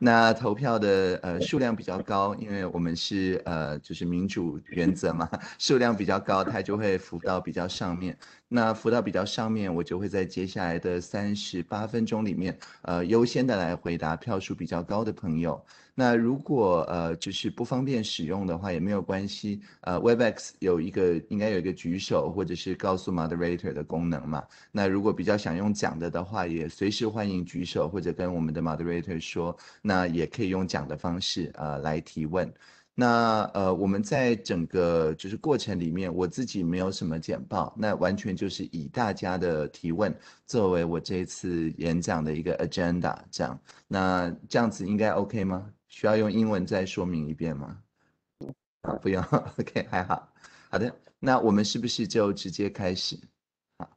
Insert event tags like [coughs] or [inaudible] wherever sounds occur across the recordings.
那投票的呃数量比较高，因为我们是呃就是民主原则嘛，[laughs] 数量比较高，它就会浮到比较上面。那浮到比较上面，我就会在接下来的三十八分钟里面，呃，优先的来回答票数比较高的朋友。那如果呃就是不方便使用的话，也没有关系。呃，Webex 有一个应该有一个举手或者是告诉 Moderator 的功能嘛。那如果比较想用讲的的话，也随时欢迎举手或者跟我们的 Moderator 说。那也可以用讲的方式呃来提问。那呃，我们在整个就是过程里面，我自己没有什么简报，那完全就是以大家的提问作为我这一次演讲的一个 agenda，这样。那这样子应该 OK 吗？需要用英文再说明一遍吗？啊，不用，[laughs] OK，还好。好的，那我们是不是就直接开始？好，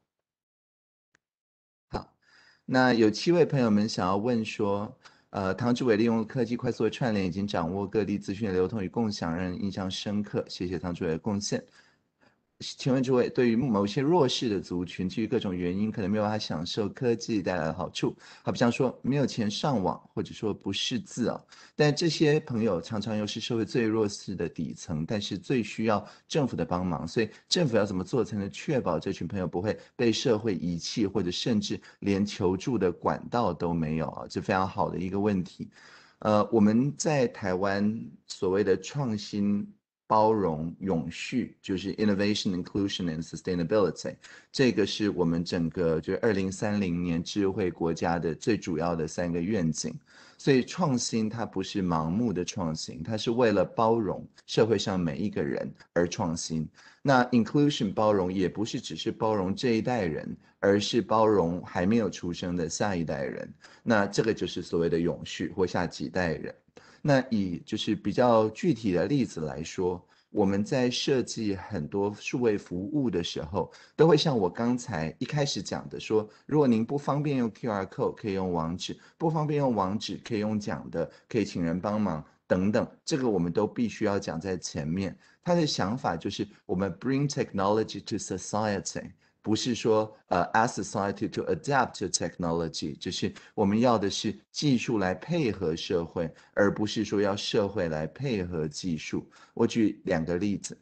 好，那有七位朋友们想要问说。呃，唐志伟利用科技快速的串联，已经掌握各地资讯流通与共享，让人印象深刻。谢谢唐志伟的贡献。请问诸位，对于某些弱势的族群，基于各种原因，可能没有办法享受科技带来的好处，好比方说没有钱上网，或者说不识字啊。但这些朋友常常又是社会最弱势的底层，但是最需要政府的帮忙。所以政府要怎么做，才能确保这群朋友不会被社会遗弃，或者甚至连求助的管道都没有啊？这非常好的一个问题。呃，我们在台湾所谓的创新。包容、永续，就是 innovation, inclusion and sustainability。这个是我们整个就是二零三零年智慧国家的最主要的三个愿景。所以创新它不是盲目的创新，它是为了包容社会上每一个人而创新。那 inclusion 包容也不是只是包容这一代人，而是包容还没有出生的下一代人。那这个就是所谓的永续，或下几代人。那以就是比较具体的例子来说，我们在设计很多数位服务的时候，都会像我刚才一开始讲的说，如果您不方便用 QR code，可以用网址；不方便用网址，可以用讲的，可以请人帮忙等等，这个我们都必须要讲在前面。他的想法就是，我们 bring technology to society。不是说呃，as society to adapt to technology，就是我们要的是技术来配合社会，而不是说要社会来配合技术。我举两个例子，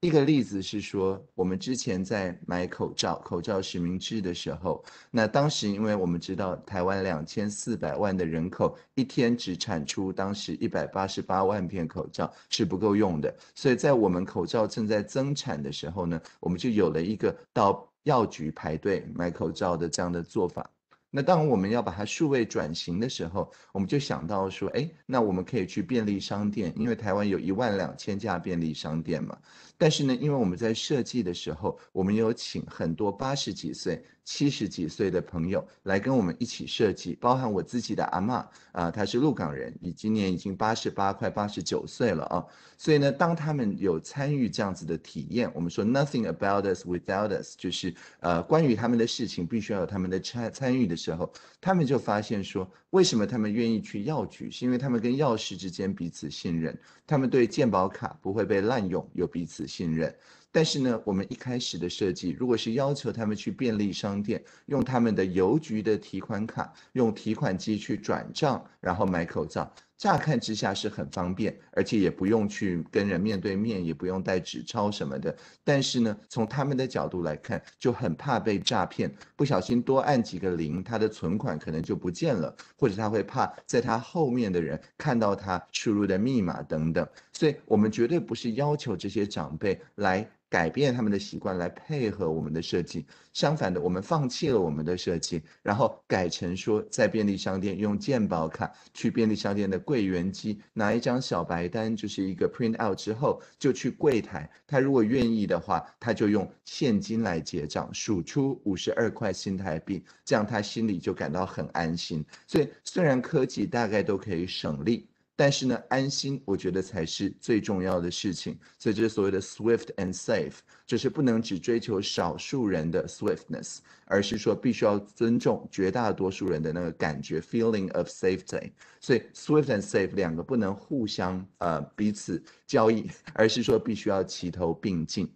一个例子是说，我们之前在买口罩，口罩实名制的时候，那当时因为我们知道台湾两千四百万的人口，一天只产出当时一百八十八万片口罩是不够用的，所以在我们口罩正在增产的时候呢，我们就有了一个到。药局排队买口罩的这样的做法，那当我们要把它数位转型的时候，我们就想到说，哎，那我们可以去便利商店，因为台湾有一万两千家便利商店嘛。但是呢，因为我们在设计的时候，我们有请很多八十几岁。七十几岁的朋友来跟我们一起设计，包含我自己的阿妈啊，她是鹿港人，你今年已经八十八快八十九岁了啊。所以呢，当他们有参与这样子的体验，我们说 nothing about us without us，就是呃关于他们的事情必须要有他们的参参与的时候，他们就发现说，为什么他们愿意去药局，是因为他们跟药师之间彼此信任，他们对健保卡不会被滥用，有彼此信任。但是呢，我们一开始的设计，如果是要求他们去便利商店用他们的邮局的提款卡，用提款机去转账，然后买口罩，乍看之下是很方便，而且也不用去跟人面对面，也不用带纸钞什么的。但是呢，从他们的角度来看，就很怕被诈骗，不小心多按几个零，他的存款可能就不见了，或者他会怕在他后面的人看到他输入的密码等等。所以我们绝对不是要求这些长辈来。改变他们的习惯来配合我们的设计，相反的，我们放弃了我们的设计，然后改成说在便利商店用健保卡去便利商店的柜员机拿一张小白单，就是一个 print out 之后就去柜台，他如果愿意的话，他就用现金来结账，数出五十二块新台币，这样他心里就感到很安心。所以虽然科技大概都可以省力。但是呢，安心我觉得才是最重要的事情。所以这是所谓的 swift and safe，就是不能只追求少数人的 swiftness，而是说必须要尊重绝大多数人的那个感觉 feeling of safety。所以 swift and safe 两个不能互相呃彼此交易，而是说必须要齐头并进。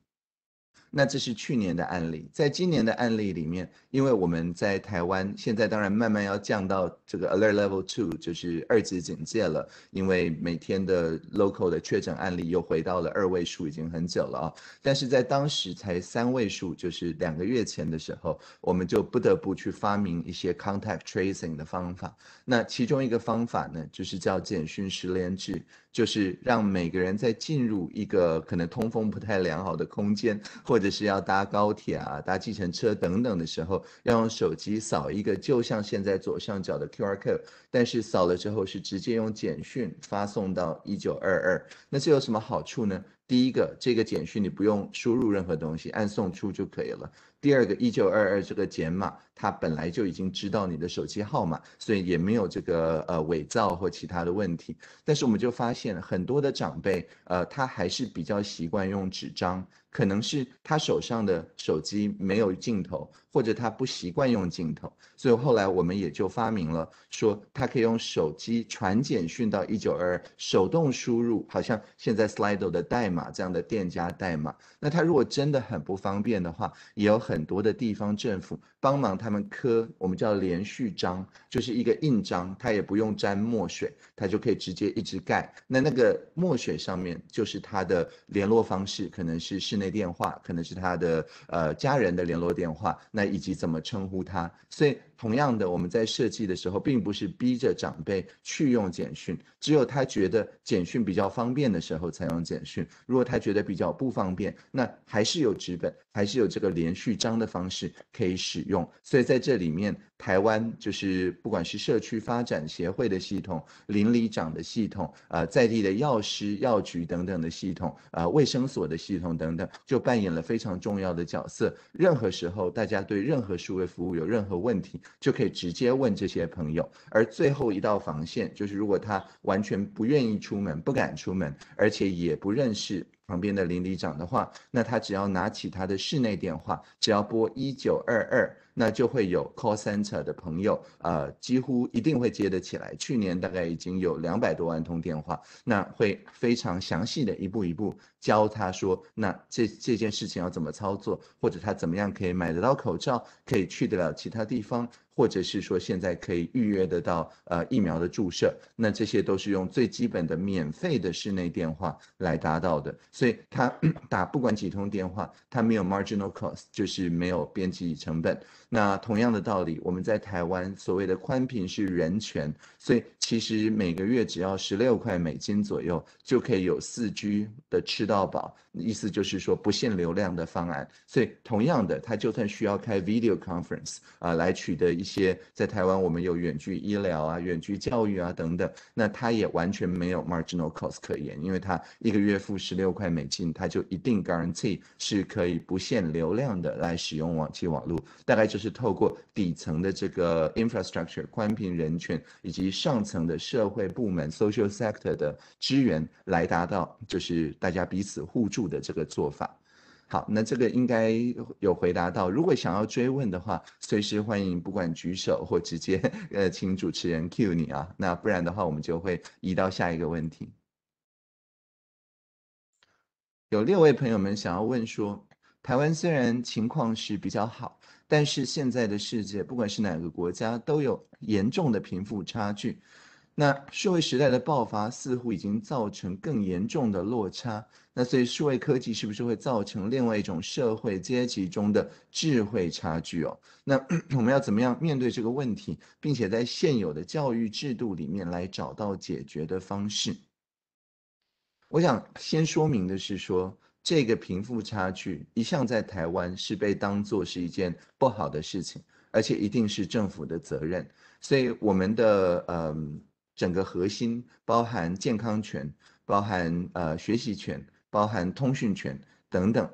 那这是去年的案例，在今年的案例里面，因为我们在台湾现在当然慢慢要降到这个 Alert Level Two，就是二级警戒了，因为每天的 local 的确诊案例又回到了二位数，已经很久了啊。但是在当时才三位数，就是两个月前的时候，我们就不得不去发明一些 contact tracing 的方法。那其中一个方法呢，就是叫简讯十连制。就是让每个人在进入一个可能通风不太良好的空间，或者是要搭高铁啊、搭计程车等等的时候，要用手机扫一个，就像现在左上角的 Q R code，但是扫了之后是直接用简讯发送到一九二二。那这有什么好处呢？第一个，这个简讯你不用输入任何东西，按送出就可以了。第二个，一九二二这个简码，它本来就已经知道你的手机号码，所以也没有这个呃伪造或其他的问题。但是我们就发现很多的长辈，呃，他还是比较习惯用纸张。可能是他手上的手机没有镜头，或者他不习惯用镜头，所以后来我们也就发明了，说他可以用手机传简讯到一九二，手动输入，好像现在 Slido 的代码这样的店家代码。那他如果真的很不方便的话，也有很多的地方政府帮忙他们刻，我们叫连续章，就是一个印章，他也不用沾墨水，他就可以直接一直盖。那那个墨水上面就是他的联络方式，可能是室。内电话可能是他的呃家人的联络电话，那以及怎么称呼他，所以。同样的，我们在设计的时候，并不是逼着长辈去用简讯，只有他觉得简讯比较方便的时候才用简讯。如果他觉得比较不方便，那还是有纸本，还是有这个连续章的方式可以使用。所以在这里面，台湾就是不管是社区发展协会的系统、邻里长的系统、呃在地的药师、药局等等的系统、呃卫生所的系统等等，就扮演了非常重要的角色。任何时候，大家对任何数位服务有任何问题，就可以直接问这些朋友，而最后一道防线就是，如果他完全不愿意出门、不敢出门，而且也不认识旁边的邻里长的话，那他只要拿起他的室内电话，只要拨一九二二。那就会有 call center 的朋友，呃，几乎一定会接得起来。去年大概已经有两百多万通电话，那会非常详细的一步一步教他说，那这这件事情要怎么操作，或者他怎么样可以买得到口罩，可以去得了其他地方。或者是说现在可以预约得到呃疫苗的注射，那这些都是用最基本的免费的室内电话来达到的，所以他 [clears throat] 打不管几通电话，他没有 marginal cost，就是没有边际成本。那同样的道理，我们在台湾所谓的宽频是人权，所以其实每个月只要十六块美金左右就可以有四 G 的吃到饱，意思就是说不限流量的方案。所以同样的，他就算需要开 video conference 啊来取得一。些在台湾，我们有远距医疗啊、远距教育啊等等，那他也完全没有 marginal cost 可言，因为他一个月付十六块美金，他就一定 guarantee 是可以不限流量的来使用网际网络。大概就是透过底层的这个 infrastructure 宽频人权，以及上层的社会部门 social sector 的支援，来达到就是大家彼此互助的这个做法。好，那这个应该有回答到。如果想要追问的话，随时欢迎，不管举手或直接呃，请主持人 cue 你啊。那不然的话，我们就会移到下一个问题。有六位朋友们想要问说，台湾虽然情况是比较好，但是现在的世界，不管是哪个国家，都有严重的贫富差距。那数位时代的爆发似乎已经造成更严重的落差，那所以数位科技是不是会造成另外一种社会阶级中的智慧差距哦？那 [clears throat] 我们要怎么样面对这个问题，并且在现有的教育制度里面来找到解决的方式？我想先说明的是说，这个贫富差距一向在台湾是被当作是一件不好的事情，而且一定是政府的责任，所以我们的嗯。整个核心包含健康权，包含呃学习权，包含通讯权等等，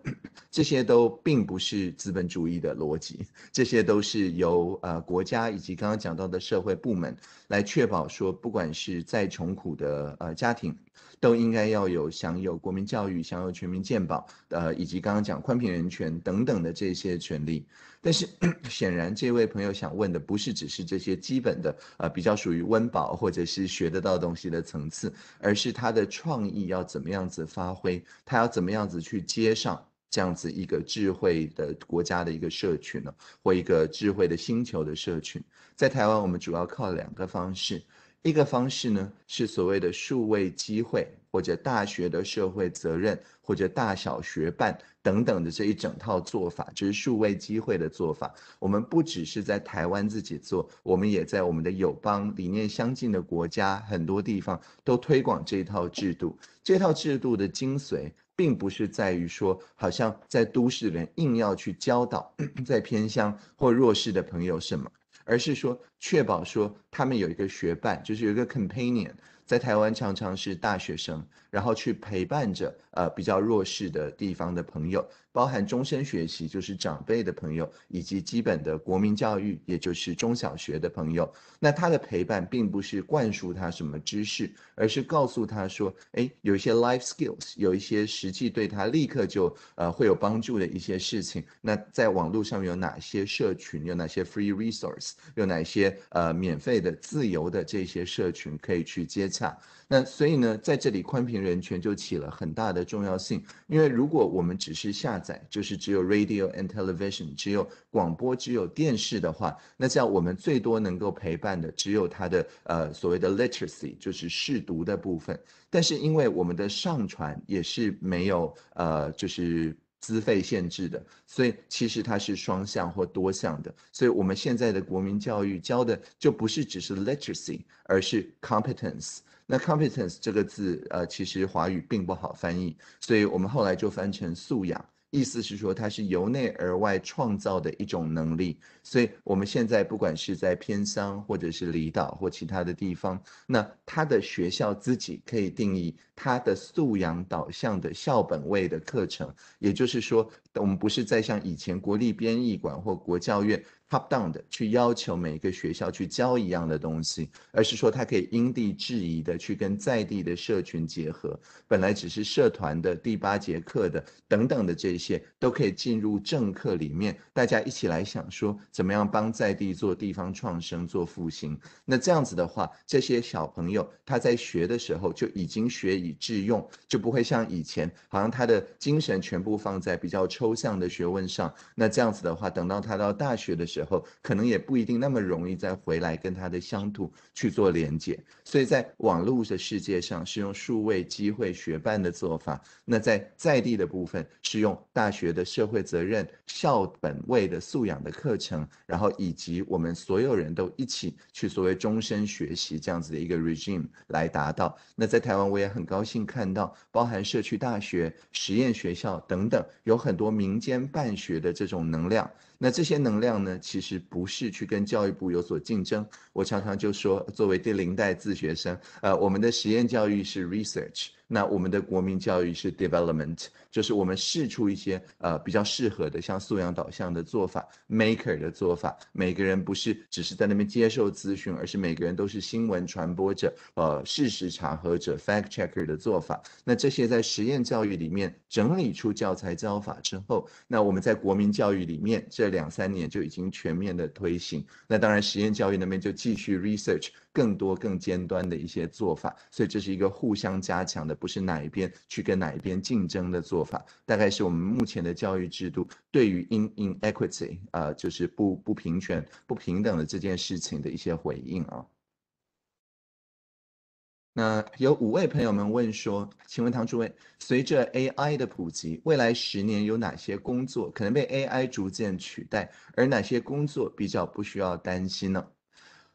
这些都并不是资本主义的逻辑，这些都是由呃国家以及刚刚讲到的社会部门来确保说，不管是再穷苦的呃家庭。都应该要有享有国民教育、享有全民健保，呃，以及刚刚讲宽平人权等等的这些权利。但是 [clears throat] 显然，这位朋友想问的不是只是这些基本的，呃，比较属于温饱或者是学得到东西的层次，而是他的创意要怎么样子发挥，他要怎么样子去接上。这样子一个智慧的国家的一个社群呢，或一个智慧的星球的社群。在台湾，我们主要靠两个方式。一个方式呢，是所谓的数位机会，或者大学的社会责任，或者大小学办等等的这一整套做法，就是数位机会的做法。我们不只是在台湾自己做，我们也在我们的友邦理念相近的国家很多地方都推广这一套制度。这套制度的精髓，并不是在于说，好像在都市人硬要去教导 [clears throat] 在偏乡或弱势的朋友什么。而是说，确保说他们有一个学伴，就是有一个 companion，在台湾常常是大学生，然后去陪伴着呃比较弱势的地方的朋友。包含终身学习，就是长辈的朋友，以及基本的国民教育，也就是中小学的朋友。那他的陪伴并不是灌输他什么知识，而是告诉他说：“哎，有一些 life skills，有一些实际对他立刻就呃会有帮助的一些事情。那在网络上有哪些社群？有哪些 free resource？有哪些呃免费的、自由的这些社群可以去接洽？那所以呢，在这里宽频人权就起了很大的重要性。因为如果我们只是下。载就是只有 radio and television，只有广播，只有电视的话，那这样我们最多能够陪伴的只有它的呃所谓的 literacy，就是试读的部分。但是因为我们的上传也是没有呃就是资费限制的，所以其实它是双向或多项的。所以我们现在的国民教育教的就不是只是 literacy，而是 competence。那 competence 这个字呃其实华语并不好翻译，所以我们后来就翻成素养。意思是说，它是由内而外创造的一种能力，所以我们现在不管是在偏乡，或者是离岛或其他的地方，那他的学校自己可以定义他的素养导向的校本位的课程，也就是说，我们不是在像以前国立编译馆或国教院。Top down 的去要求每个学校去教一样的东西，而是说它可以因地制宜的去跟在地的社群结合。本来只是社团的第八节课的等等的这些，都可以进入正课里面，大家一起来想说怎么样帮在地做地方创生、做复兴。那这样子的话，这些小朋友他在学的时候就已经学以致用，就不会像以前好像他的精神全部放在比较抽象的学问上。那这样子的话，等到他到大学的时候，后可能也不一定那么容易再回来跟他的乡土去做连接，所以在网络的世界上是用数位机会学办的做法，那在在地的部分是用大学的社会责任校本位的素养的课程，然后以及我们所有人都一起去所谓终身学习这样子的一个 regime 来达到。那在台湾我也很高兴看到，包含社区大学、实验学校等等，有很多民间办学的这种能量。那这些能量呢，其实不是去跟教育部有所竞争。我常常就说，作为第零代自学生，呃，我们的实验教育是 research。那我们的国民教育是 development，就是我们试出一些呃比较适合的，像素养导向的做法，maker 的做法。每个人不是只是在那边接受资讯，而是每个人都是新闻传播者，呃，事实查核者，fact checker 的做法。那这些在实验教育里面整理出教材教法之后，那我们在国民教育里面这两三年就已经全面的推行。那当然实验教育那边就继续 research。更多更尖端的一些做法，所以这是一个互相加强的，不是哪一边去跟哪一边竞争的做法。大概是我们目前的教育制度对于 in inequity 啊，就是不不平权、不平等的这件事情的一些回应啊。那有五位朋友们问说，请问唐主任，随着 AI 的普及，未来十年有哪些工作可能被 AI 逐渐取代，而哪些工作比较不需要担心呢？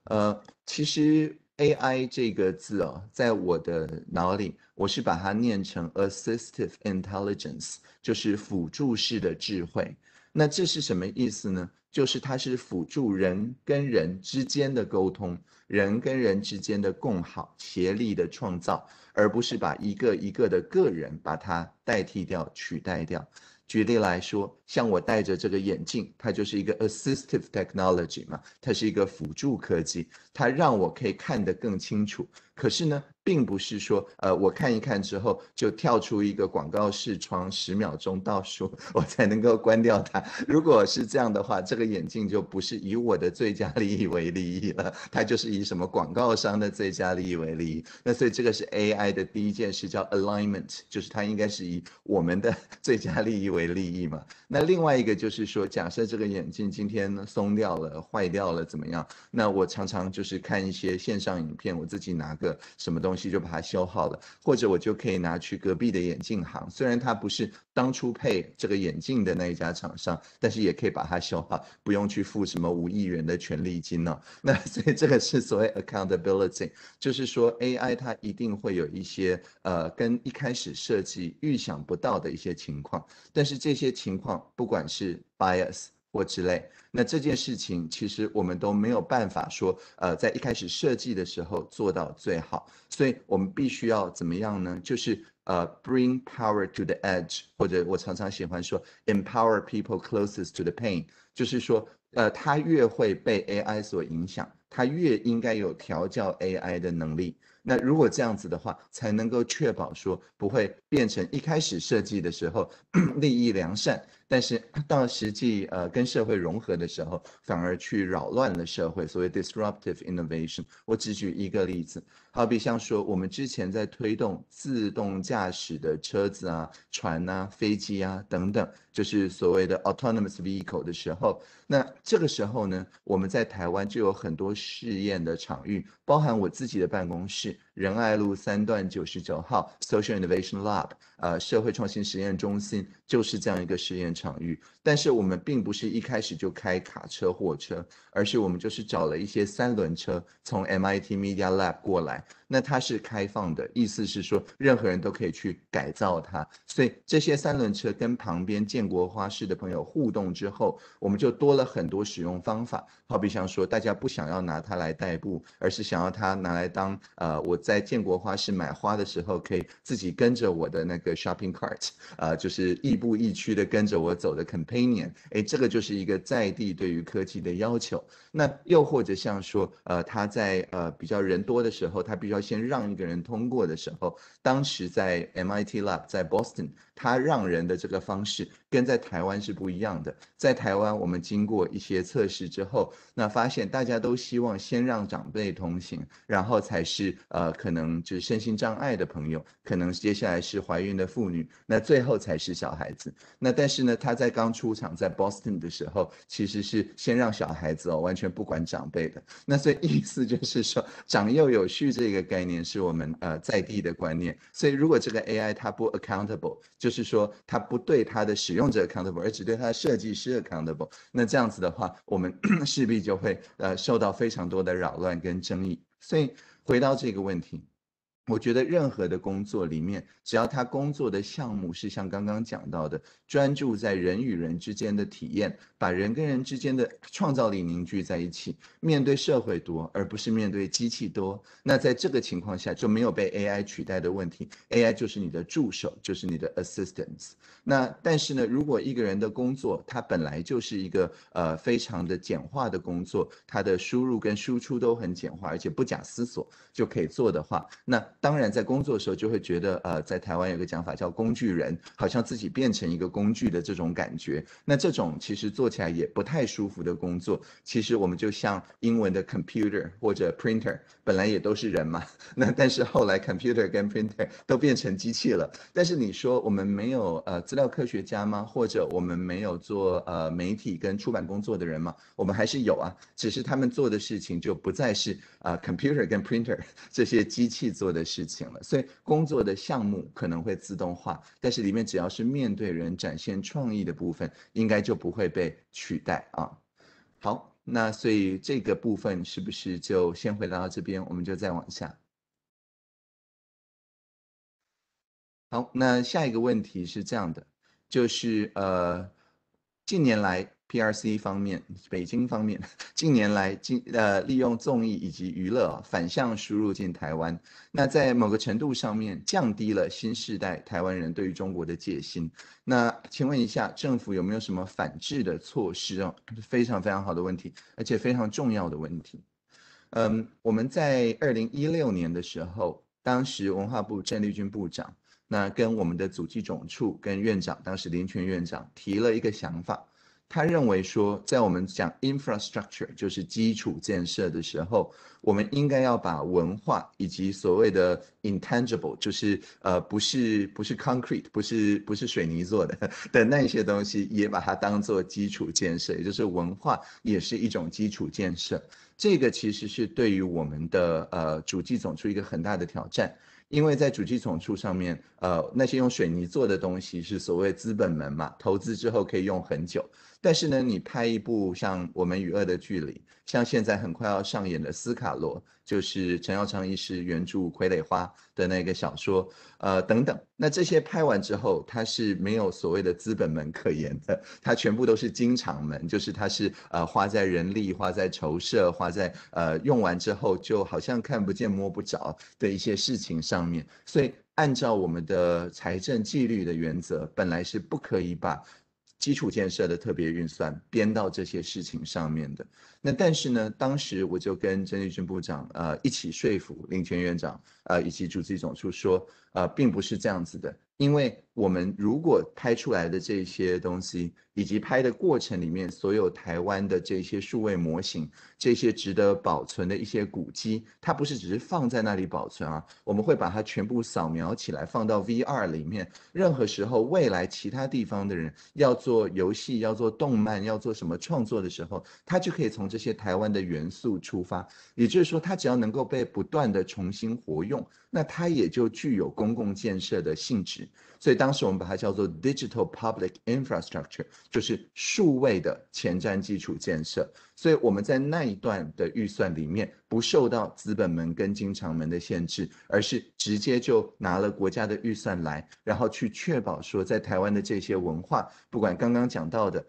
呃，其实 A I 这个字哦，在我的脑里，我是把它念成 assistive intelligence，就是辅助式的智慧。那这是什么意思呢？就是它是辅助人跟人之间的沟通，人跟人之间的共好、协力的创造，而不是把一个一个的个人把它代替掉、取代掉。举例来说，像我戴着这个眼镜，它就是一个 assistive technology 嘛，它是一个辅助科技，它让我可以看得更清楚。可是呢？并不是说，呃，我看一看之后就跳出一个广告视窗，十秒钟倒数，我才能够关掉它。如果是这样的话，这个眼镜就不是以我的最佳利益为利益了，它就是以什么广告商的最佳利益为利益。那所以这个是 AI 的第一件事，叫 alignment，就是它应该是以我们的 [laughs] 最佳利益为。利益嘛。那另外一个就是说，假设这个眼镜今天松掉了、坏掉了，怎么样？那我常常就是看一些线上影片，我自己拿个什么东西就把它修好了，或者我就可以拿去隔壁的眼镜行，虽然它不是当初配这个眼镜的那一家厂商，但是也可以把它修好，不用去付什么五亿元的权利金呢。那 [laughs] 所以这个是所谓 accountability，就是说 AI 它一定会有一些呃跟一开始设计预想不到的一些情况，但是这些情况不管是 bias 或之类，那这件事情其实我们都没有办法说呃在一开始设计的时候做到最好，所以我们必须要怎么样呢？就是呃 bring power to the edge，或者我常常喜欢说 empower people closest to the pain，就是说呃他越会被 AI 所影响，他越应该有调教 AI 的能力。那如果这样子的话，才能够确保说不会变成一开始设计的时候 [clears throat] 利益良善，但是 [clears throat] 到实际呃跟社会融合的时候，反而去扰乱了社会。所谓 disruptive innovation，我只举一个例子，好比像说我们之前在推动自动驾驶的车子啊、船啊、飞机啊等等，就是所谓的 autonomous vehicle 的时候，那这个时候呢，我们在台湾就有很多试验的场域，包含我自己的办公室。仁爱路三段九十九号 Social Innovation Lab，呃，社会创新实验中心就是这样一个试验场域。但是我们并不是一开始就开卡车、货车，而是我们就是找了一些三轮车从 MIT Media Lab 过来。那它是开放的，意思是说任何人都可以去改造它。所以这些三轮车跟旁边建国花市的朋友互动之后，我们就多了很多使用方法。好比像说，大家不想要拿它来代步，而是想要它拿来当呃，我在建国花市买花的时候，可以自己跟着我的那个 shopping cart，呃，就是亦步亦趋的跟着我走的 companion。哎，这个就是一个在地对于科技的要求。那又或者像说，呃，他在呃比较人多的时候，他必须要先让一个人通过的时候，当时在 MIT Lab 在 Boston，他让人的这个方式跟在台湾是不一样的。在台湾，我们经过一些测试之后，那发现大家都希望先让长辈通行，然后才是呃可能就是身心障碍的朋友，可能接下来是怀孕的妇女，那最后才是小孩子。那但是呢，他在刚出场在 Boston 的时候，其实是先让小孩子哦，完全不管长辈的。那所以意思就是说，长幼有序这个概念是我们呃在地的观念。所以如果这个 AI 它不 accountable，就就是说它不对它的使用者 accountable，而只对它的设计师 accountable，那这样子的话，我们 [coughs] 势必就会呃受到非常多的扰乱跟争议。所以回到这个问题。我觉得任何的工作里面，只要他工作的项目是像刚刚讲到的，专注在人与人之间的体验，把人跟人之间的创造力凝聚在一起，面对社会多，而不是面对机器多。那在这个情况下，就没有被 AI 取代的问题。AI 就是你的助手，就是你的 assistants。那但是呢，如果一个人的工作，他本来就是一个呃非常的简化的工作，他的输入跟输出都很简化，而且不假思索就可以做的话，那当然，在工作的时候就会觉得，呃，在台湾有个讲法叫“工具人”，好像自己变成一个工具的这种感觉。那这种其实做起来也不太舒服的工作，其实我们就像英文的 computer 或者 printer，本来也都是人嘛。[laughs] 那但是后来 computer 跟 printer 都变成机器了。但是你说我们没有呃资料科学家吗？或者我们没有做呃媒体跟出版工作的人吗？我们还是有啊，只是他们做的事情就不再是啊 computer 跟 printer 这些机器做的。事情了，所以工作的项目可能会自动化，但是里面只要是面对人、展现创意的部分，应该就不会被取代啊。好，那所以这个部分是不是就先回答到这边？我们就再往下。好，那下一个问题是这样的，就是呃，近年来。P.R.C 方面，北京方面 [laughs] 近年来，进呃利用综艺以及娱乐反向输入进台湾，那在某个程度上面降低了新时代台湾人对于中国的戒心。那请问一下，政府有没有什么反制的措施哦？非常非常好的问题，而且非常重要的问题。嗯，我们在二零一六年的时候，当时文化部郑丽君部长，那跟我们的祖籍总处跟院长，当时林权院长提了一个想法。他认为说，在我们讲 infrastructure 就是基础建设的时候，我们应该要把文化以及所谓的 intangible，就是呃不是不是 concrete，不是不是水泥做的的那些东西，也把它当做基础建设，也就是文化也是一种基础建设。这个其实是对于我们的呃主机总处一个很大的挑战。因为在主机总处上面，呃，那些用水泥做的东西是所谓资本门嘛，投资之后可以用很久。但是呢，你拍一部像《我们与恶的距离》，像现在很快要上演的《斯卡罗》，就是陈耀昌医师原著《傀儡花》的那个小说，呃，等等，那这些拍完之后，它是没有所谓的资本门可言的，它全部都是经常门，就是它是呃花在人力、花在筹设、花在呃用完之后就好像看不见摸不着的一些事情上面。所以，按照我们的财政纪律的原则，本来是不可以把。基础建设的特别预算编到这些事情上面的，那但是呢，当时我就跟曾丽君部长呃一起说服林权院长呃以及主计总处说，呃并不是这样子的。因为我们如果拍出来的这些东西，以及拍的过程里面所有台湾的这些数位模型，这些值得保存的一些古迹，它不是只是放在那里保存啊，我们会把它全部扫描起来，放到 VR 里面。任何时候，未来其他地方的人要做游戏、要做动漫、要做什么创作的时候，他就可以从这些台湾的元素出发。也就是说，它只要能够被不断的重新活用，那它也就具有公共建设的性质。所以当时我们把它叫做 digital public infrastructure，就是数位的前瞻基础建设。所以我们在那一段的预算里面，不受到资本门跟经常门的限制，而是直接就拿了国家的预算来，然后去确保说，在台湾的这些文化，不管刚刚讲到的。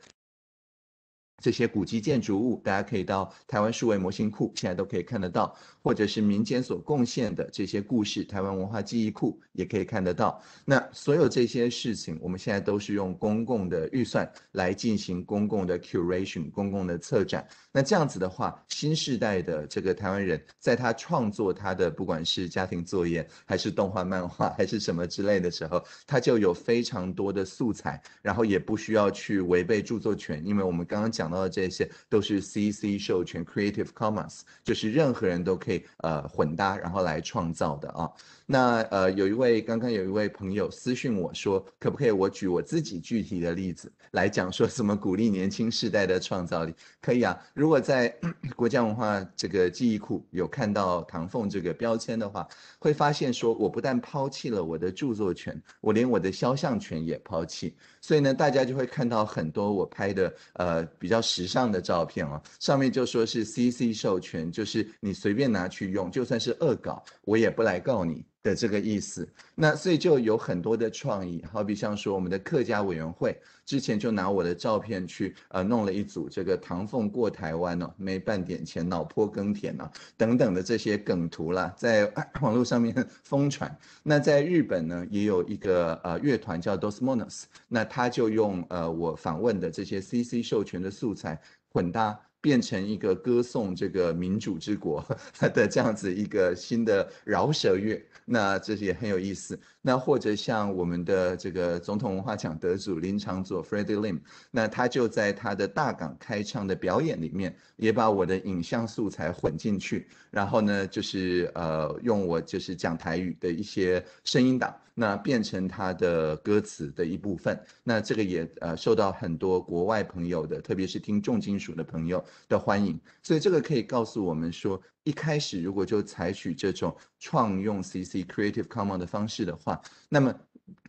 这些古迹建筑物，大家可以到台湾数位模型库，现在都可以看得到，或者是民间所贡献的这些故事，台湾文化记忆库也可以看得到。那所有这些事情，我们现在都是用公共的预算来进行公共的 curation，公共的策展。那这样子的话，新时代的这个台湾人，在他创作他的不管是家庭作业，还是动画漫画，还是什么之类的时候，他就有非常多的素材，然后也不需要去违背著作权，因为我们刚刚讲。到的这些都是 CC 授权 Creative Commons，就是任何人都可以呃混搭然后来创造的啊。那呃有一位刚刚有一位朋友私信我说，可不可以我举我自己具体的例子来讲说怎么鼓励年轻世代的创造力？可以啊，如果在 [clears throat] 国家文化这个记忆库有看到唐凤这个标签的话，会发现说我不但抛弃了我的著作权，我连我的肖像权也抛弃。所以呢，大家就会看到很多我拍的呃比较时尚的照片哦，上面就说是 CC 授权，就是你随便拿去用，就算是恶搞，我也不来告你。的这个意思，那所以就有很多的创意，好比像说我们的客家委员会之前就拿我的照片去呃弄了一组这个唐凤过台湾哦，没半点钱，脑坡耕田啊等等的这些梗图啦，在 [clears throat] 网络上面 [laughs] 疯传。那在日本呢，也有一个呃乐团叫 Dos Monos，那他就用呃我访问的这些 CC 授权的素材混搭。变成一个歌颂这个民主之国 [laughs] 的这样子一个新的饶舌乐，那这也很有意思。那或者像我们的这个总统文化奖得主林长佐 （Freddie Lim），那他就在他的大港开唱的表演里面，也把我的影像素材混进去，然后呢，就是呃用我就是讲台语的一些声音档。那变成他的歌词的一部分，那这个也呃受到很多国外朋友的，特别是听重金属的朋友的欢迎，所以这个可以告诉我们说，一开始如果就采取这种创用 CC Creative Common 的方式的话，那么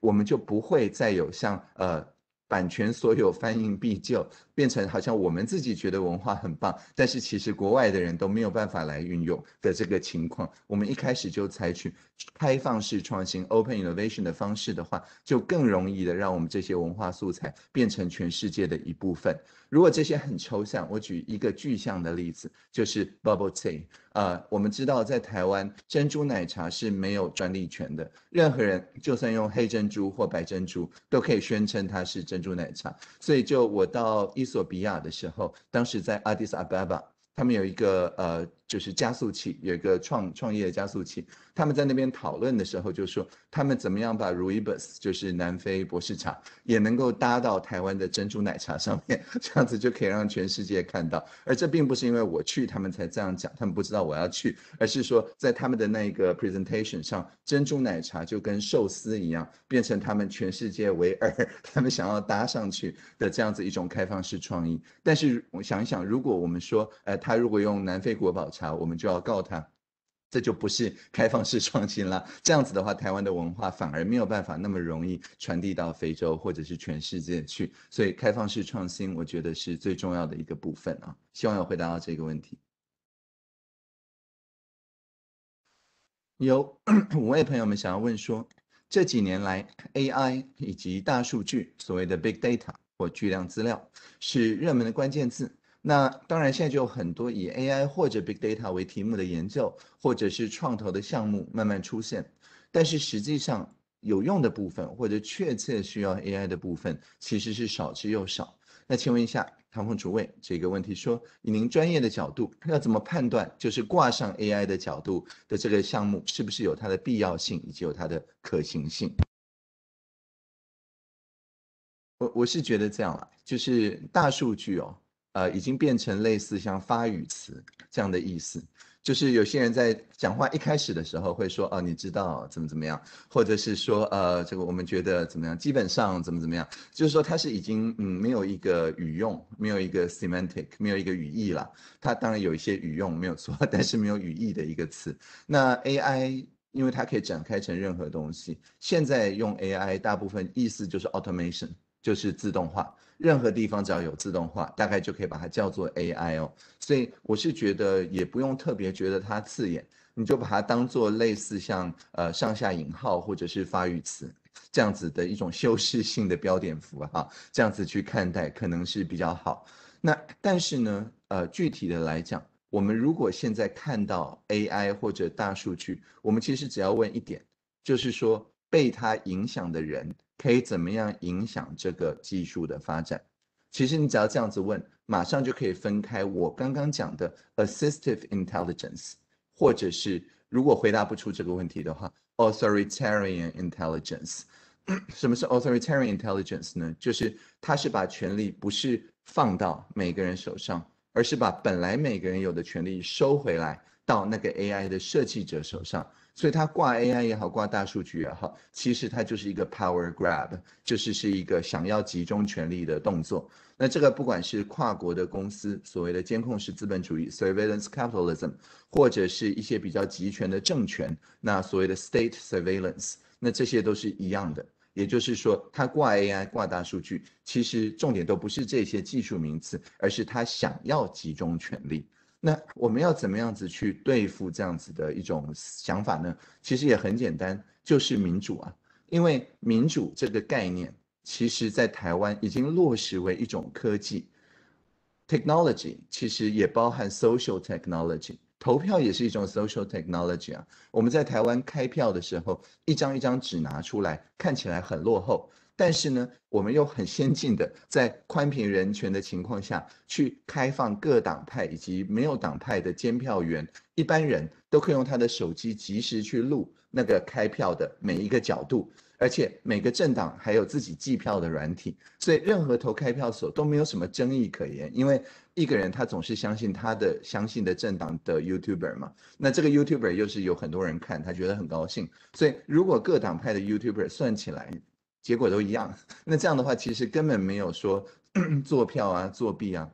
我们就不会再有像呃。版权所有翻印必救，变成好像我们自己觉得文化很棒，但是其实国外的人都没有办法来运用的这个情况。我们一开始就采取开放式创新 （open innovation） 的方式的话，就更容易的让我们这些文化素材变成全世界的一部分。如果这些很抽象，我举一个具象的例子，就是 bubble tea。呃，我们知道在台湾珍珠奶茶是没有专利权的，任何人就算用黑珍珠或白珍珠都可以宣称它是珍珠奶茶。所以，就我到伊索比亚的时候，当时在阿迪斯阿巴巴，他们有一个呃。就是加速器，有一个创创业加速器。他们在那边讨论的时候就说，他们怎么样把 Rooibos，就是南非博士茶，也能够搭到台湾的珍珠奶茶上面，[laughs] 这样子就可以让全世界看到。而这并不是因为我去他们才这样讲，他们不知道我要去，而是说在他们的那个 presentation 上，珍珠奶茶就跟寿司一样，变成他们全世界唯二，[laughs] 他们想要搭上去的这样子一种开放式创意。但是我想一想，如果我们说，呃，他如果用南非国宝茶，我们就要告他。这就不是开放式创新了。这样子的话，台湾的文化反而没有办法那么容易传递到非洲或者是全世界去。所以，开放式创新，我觉得是最重要的一个部分啊。希望有回答到这个问题。有五位朋友们想要问说，这几年来 AI 以及大数据，所谓的 Big Data 或巨量资料，是热门的关键字。那当然，现在就有很多以 AI 或者 Big Data 为题目的研究，或者是创投的项目慢慢出现。但是实际上有用的部分，或者确切需要 AI 的部分，其实是少之又少。那请问一下唐凤主位，这个问题说，以您专业的角度，要怎么判断，就是挂上 AI 的角度的这个项目，是不是有它的必要性，以及有它的可行性？我我是觉得这样啦，就是大数据哦。呃，已经变成类似像发语词这样的意思，就是有些人在讲话一开始的时候会说，哦，你知道怎么怎么样，或者是说，呃，这个我们觉得怎么样，基本上怎么怎么样，就是说它是已经嗯没有一个语用，没有一个 semantic，没有一个语义了。它当然有一些语用没有错，[laughs] 但是没有语义的一个词。那 AI 因为它可以展开成任何东西，现在用 AI 大部分意思就是 automation。就是自动化，任何地方只要有自动化，大概就可以把它叫做 AI 哦。所以我是觉得也不用特别觉得它刺眼，你就把它当做类似像呃上下引号或者是发语词这样子的一种修饰性的标点符号，这样子去看待可能是比较好。那但是呢，呃，具体的来讲，我们如果现在看到 AI 或者大数据，我们其实只要问一点，就是说被它影响的人。可以怎么样影响这个技术的发展？其实你只要这样子问，马上就可以分开我刚刚讲的 assistive intelligence，或者是如果回答不出这个问题的话，authoritarian intelligence。[clears throat] 什么是 authoritarian intelligence 呢？就是它是把权力不是放到每个人手上，而是把本来每个人有的权利收回来到那个 AI 的设计者手上。所以它挂 AI 也好，挂大数据也好，其实它就是一个 power grab，就是是一个想要集中权力的动作。那这个不管是跨国的公司，所谓的监控式资本主义 （surveillance capitalism），或者是一些比较集权的政权，那所谓的 state surveillance，那这些都是一样的。也就是说，它挂 AI、挂大数据，其实重点都不是这些技术名词，而是它想要集中权力。那我们要怎么样子去对付这样子的一种想法呢？其实也很简单，就是民主啊。因为民主这个概念，其实在台湾已经落实为一种科技，technology 其实也包含 social technology，投票也是一种 social technology 啊。我们在台湾开票的时候，一张一张纸拿出来，看起来很落后。但是呢，我们又很先进的，在宽平人权的情况下去开放各党派以及没有党派的监票员，一般人都可以用他的手机及时去录那个开票的每一个角度，而且每个政党还有自己计票的软体，所以任何投开票所都没有什么争议可言，因为一个人他总是相信他的相信的政党的 YouTuber 嘛，那这个 YouTuber 又是有很多人看，他觉得很高兴，所以如果各党派的 YouTuber 算起来。结果都一样，[laughs] 那这样的话，其实根本没有说 [clears throat] 坐票啊、作弊啊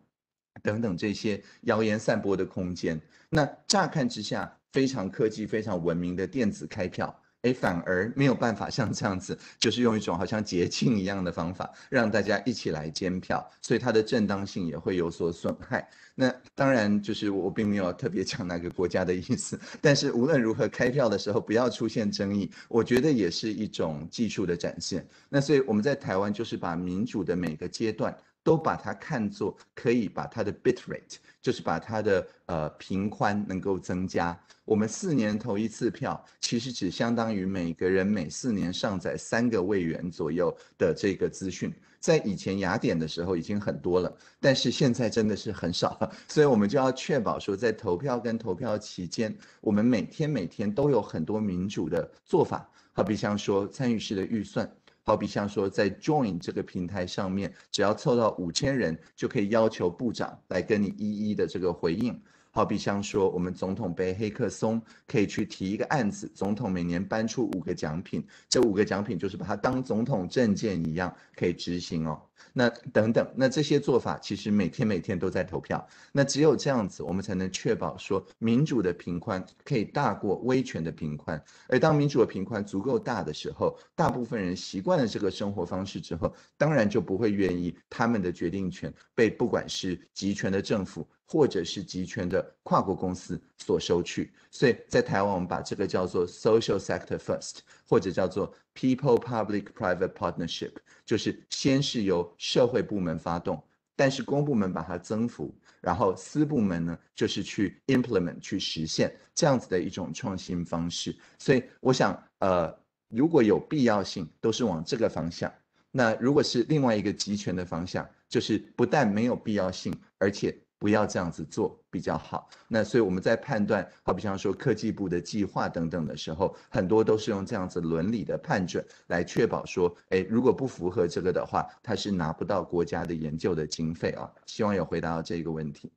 等等这些谣言散播的空间。那乍看之下，非常科技、非常文明的电子开票。哎，反而没有办法像这样子，就是用一种好像节庆一样的方法，让大家一起来监票，所以它的正当性也会有所损害。那当然，就是我并没有特别讲哪个国家的意思，但是无论如何，开票的时候不要出现争议，我觉得也是一种技术的展现。那所以我们在台湾就是把民主的每个阶段都把它看作可以把它的 bit rate。就是把它的呃频宽能够增加。我们四年投一次票，其实只相当于每个人每四年上载三个位元左右的这个资讯。在以前雅典的时候已经很多了，但是现在真的是很少了。所以我们就要确保说，在投票跟投票期间，我们每天每天都有很多民主的做法，好比像说参与式的预算。好比像说，在 Join 这个平台上面，只要凑到五千人，就可以要求部长来跟你一一的这个回应。好比像说，我们总统杯黑客松可以去提一个案子，总统每年颁出五个奖品，这五个奖品就是把它当总统证件一样可以执行哦。那等等，那这些做法其实每天每天都在投票。那只有这样子，我们才能确保说民主的平宽可以大过威权的平宽。而当民主的平宽足够大的时候，大部分人习惯了这个生活方式之后，当然就不会愿意他们的决定权被不管是集权的政府或者是集权的跨国公司所收取。所以在台湾，我们把这个叫做 social sector first，或者叫做 people public private partnership，就是先是由社会部门发动，但是公部门把它增幅，然后私部门呢就是去 implement 去实现这样子的一种创新方式。所以我想，呃，如果有必要性，都是往这个方向。那如果是另外一个集权的方向，就是不但没有必要性，而且。不要这样子做比较好。那所以我们在判断，好比方说科技部的计划等等的时候，很多都是用这样子伦理的判准来确保说，哎，如果不符合这个的话，他是拿不到国家的研究的经费啊。希望有回答到这个问题。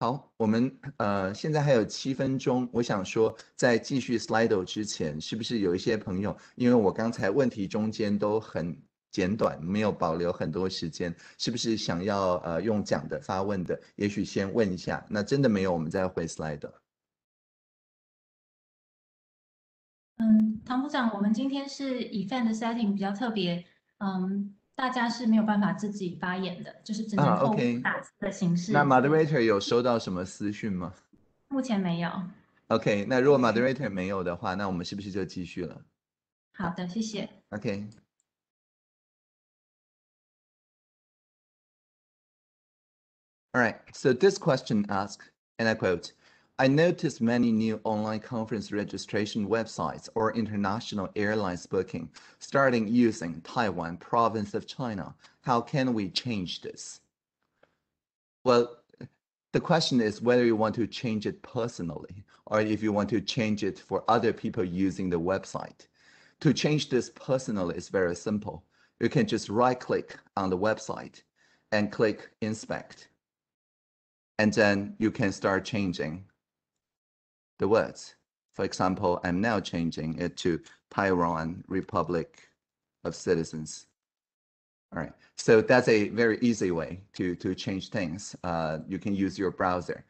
好，我们呃现在还有七分钟，我想说在继续 Slido 之前，是不是有一些朋友，因为我刚才问题中间都很。简短，没有保留很多时间，是不是想要呃用讲的发问的？也许先问一下，那真的没有，我们再回 slide。嗯，唐部长，我们今天是以 fan 的 setting 比较特别，嗯，大家是没有办法自己发言的，就是只能透过打字的形式。那 moderator 有收到什么私讯吗？目前没有。OK，那如果 moderator 没有的话，那我们是不是就继续了？好的，谢谢。OK。All right, so this question asks, and I quote, I noticed many new online conference registration websites or international airlines booking starting using Taiwan province of China. How can we change this? Well, the question is whether you want to change it personally or if you want to change it for other people using the website. To change this personally is very simple. You can just right click on the website and click inspect and then you can start changing the words. For example, I'm now changing it to Taiwan Republic of Citizens. All right, so that's a very easy way to, to change things. Uh, you can use your browser.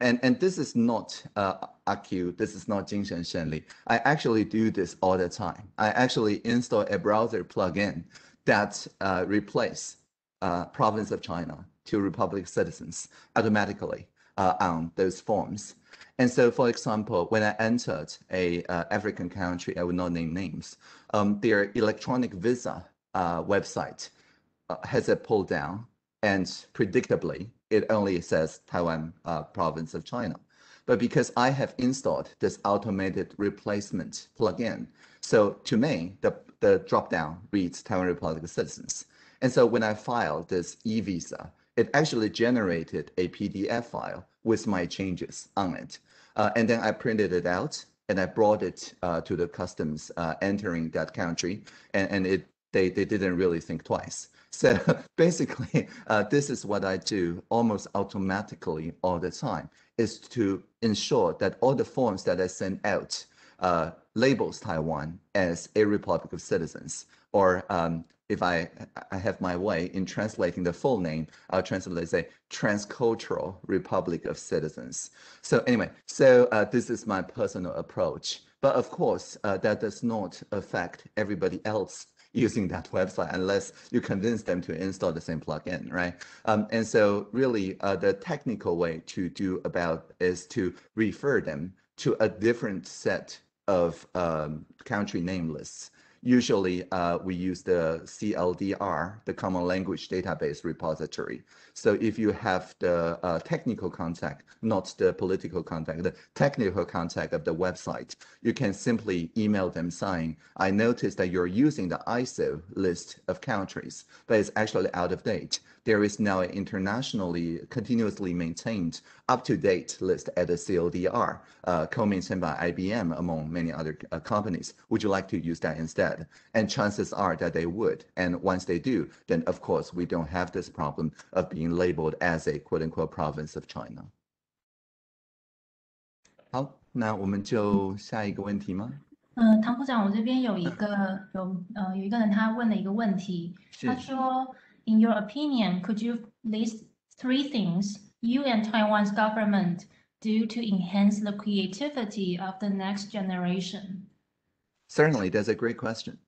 And, and this is not uh, AQ, this is not Jingshen Shenli. I actually do this all the time. I actually install a browser plugin that uh, replace uh, province of China to Republic citizens automatically uh, on those forms. And so, for example, when I entered a uh, African country, I will not name names, um, their electronic visa uh, website uh, has a pull down, and predictably, it only says Taiwan uh, province of China. But because I have installed this automated replacement plugin, so to me, the, the drop down reads Taiwan Republic citizens. And so when I filed this e-visa, it actually generated a PDF file with my changes on it. Uh, and then I printed it out and I brought it uh, to the customs uh, entering that country. And, and it they, they didn't really think twice. [laughs] So basically, [laughs] uh, this is what I do almost automatically all the time, is to ensure that all the forms that I send out uh, labels Taiwan as a Republic of Citizens or um, if I, I have my way in translating the full name, I'll translate it say Transcultural Republic of Citizens. So anyway, so uh, this is my personal approach. But of course, uh, that does not affect everybody else [laughs] using that website unless you convince them to install the same plugin, right? Um, and so really uh, the technical way to do about is to refer them to a different set of um, country name lists usually uh, we use the CLDR, the Common Language Database Repository. So if you have the uh, technical contact, not the political contact, the technical contact of the website, you can simply email them saying, I noticed that you're using the ISO list of countries, but it's actually out of date There is now an internationally continuously maintained up-to-date list at the CLDR, uh, co-maintained by IBM among many other uh, companies. Would you like to use that instead? And chances are that they would. And once they do, then of course we don't have this problem of being labeled as a quote unquote province of China. 好，那我们就下一个问题吗？嗯，唐部长，我这边有一个有呃有一个人他问了一个问题，他说 ，In your opinion, could you list three things you and Taiwan's government do to enhance the creativity of the next generation? Certainly, that's a great question.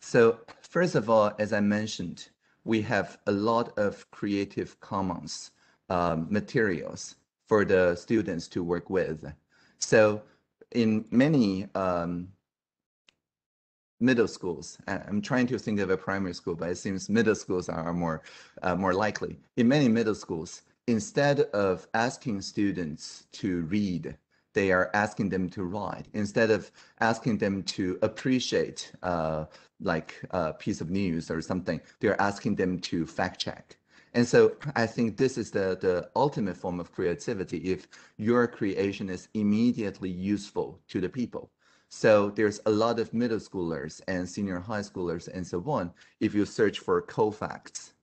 So first of all, as I mentioned, we have a lot of Creative Commons um, materials for the students to work with. So in many um, middle schools, I'm trying to think of a primary school, but it seems middle schools are more, uh, more likely. In many middle schools, instead of asking students to read they are asking them to write. Instead of asking them to appreciate uh, like a piece of news or something they're asking them to fact check. And so i think this is the the ultimate form of creativity if your creation is immediately useful to the people so there's a lot of middle schoolers and senior high schoolers and so on. If you search for co-facts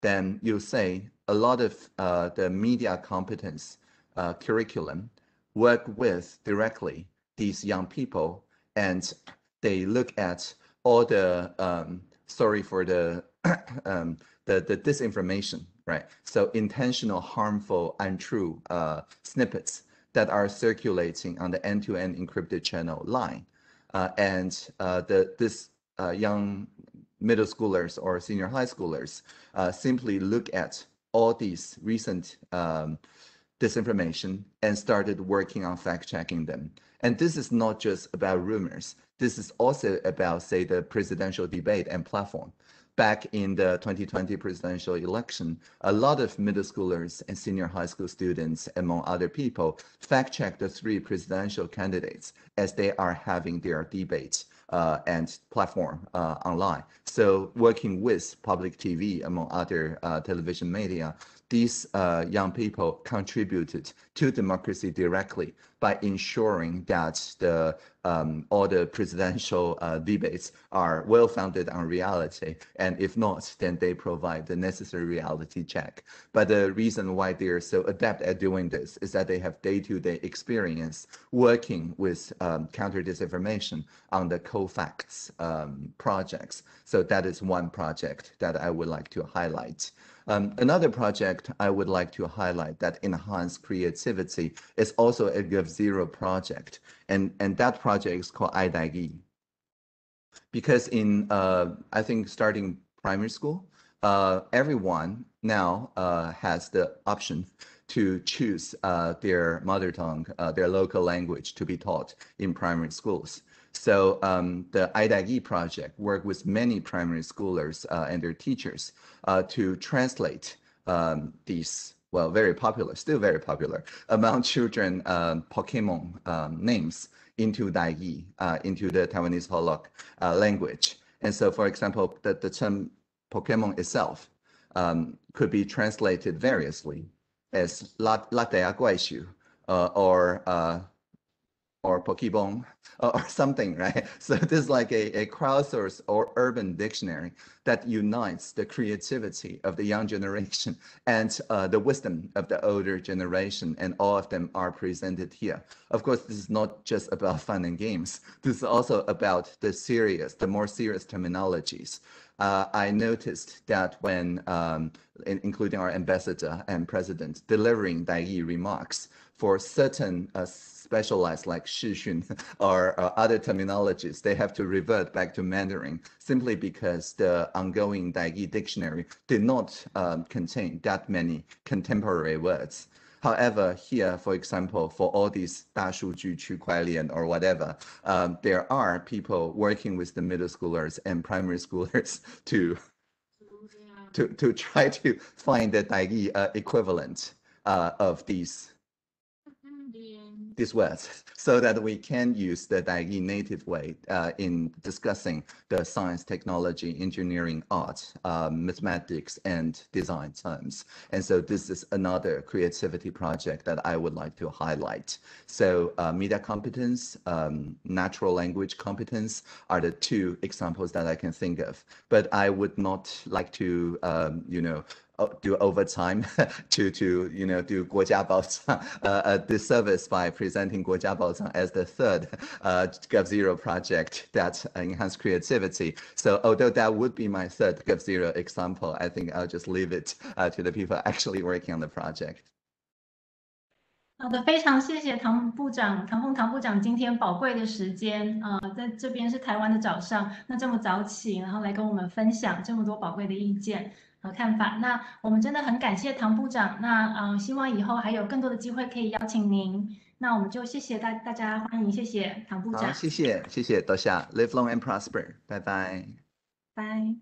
then you'll say a lot of uh, the media competence uh, curriculum work with directly these young people and they look at all the um, sorry for the [clears throat] um, the the disinformation right? So intentional harmful untrue uh, snippets that are circulating on the end-to-end encrypted channel line uh, and uh, the this uh, young middle schoolers or senior high schoolers uh, simply look at all these recent um, disinformation and started working on fact checking them. And this is not just about rumors. This is also about, say, the presidential debate and platform. Back in the 2020 presidential election, a lot of middle schoolers and senior high school students, among other people, fact checked the three presidential candidates as they are having their debates uh, and platform uh, online. So working with public TV, among other uh, television media, these uh, young people contributed to democracy directly by ensuring that the um, all the presidential uh, debates are well founded on reality, and if not, then they provide the necessary reality check. But the reason why they are so adept at doing this is that they have day-to-day -day experience working with um, counter disinformation on the co-facts um, projects. So that is one project that I would like to highlight. Um, another project I would like to highlight that enhance creativity is also a GovZero project, and, and that project is called iDaigi. Because in, uh, I think starting primary school, uh, everyone now uh, has the option to choose uh, their mother tongue, uh, their local language to be taught in primary schools. So um, the iDaigi project worked with many primary schoolers uh, and their teachers uh, to translate um, these, well, very popular, still very popular among children um, Pokemon um, names into Daigi, uh, into the Taiwanese Holok uh, language. And so, for example, the, the term Pokemon itself um, could be translated variously as La, La Guaishu, uh, or uh, or Pokebon or [laughs] something, right? So this is like a, a crowdsourced or urban dictionary that unites the creativity of the young generation [laughs] and uh, the wisdom of the older generation, and all of them are presented here. Of course, this is not just about [laughs] fun and games. This is also about the serious, the more serious terminologies. Uh, I noticed that when, um, in, including our ambassador and president, delivering Dai remarks for certain uh, specialized like Shixun [laughs] or uh, other terminologies, they have to revert back to Mandarin simply because the ongoing Daigi dictionary did not um, contain that many contemporary words. However, here, for example, for all these 大数据区块链 or whatever, um, there are people working with the middle schoolers and primary schoolers [laughs] to to to try to find the Daigi uh, equivalent uh, of these these words [laughs] so that we can use the Daigi native way uh, in discussing the science, technology, engineering, art, um, mathematics, and design terms. And so this is another creativity project that I would like to highlight. So uh, media competence, um, natural language competence are the two examples that I can think of. But I would not like to, um, you know, do overtime [laughs] to to you know do 国家宝藏 [laughs] uh, uh, this service by presenting 国家宝藏 as the third uh, GovZero project that enhance creativity. So although that would be my third GovZero example, I think I'll just leave it uh, to the people actually working on the project. 好的，非常谢谢唐部长、唐凤唐部长今天宝贵的时间啊、呃，在这边是台湾的早上，那这么早起，然后来跟我们分享这么多宝贵的意见。 和看法。那我们真的很感谢唐部长。那嗯，希望以后还有更多的机会可以邀请您。那我们就谢谢大大家，欢迎谢谢唐部长。谢谢谢谢，多谢。Live long and prosper。拜拜。拜。